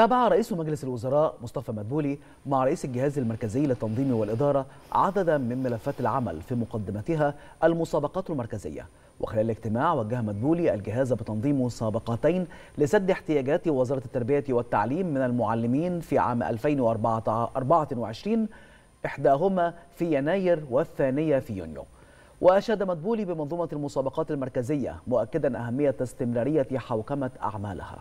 تابع رئيس مجلس الوزراء مصطفى مدبولي مع رئيس الجهاز المركزي للتنظيم والإدارة عددا من ملفات العمل في مقدمتها المسابقات المركزية. وخلال الاجتماع وجه مدبولي الجهاز بتنظيم مسابقتين لسد احتياجات وزارة التربية والتعليم من المعلمين في عام 2024 إحداهما في يناير والثانية في يونيو. وأشاد مدبولي بمنظومة المسابقات المركزية مؤكدا أهمية استمرارية حوكمة أعمالها.